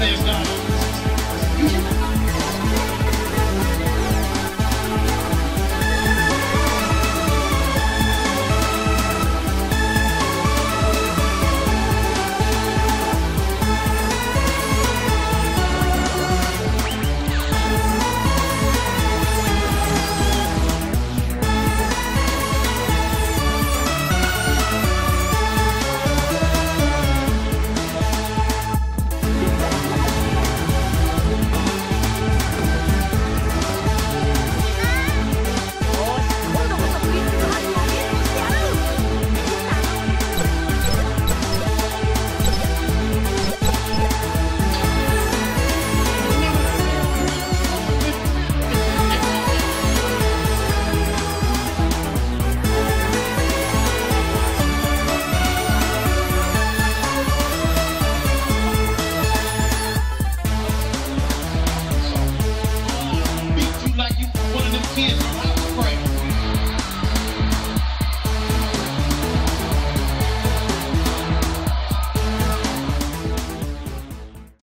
things done.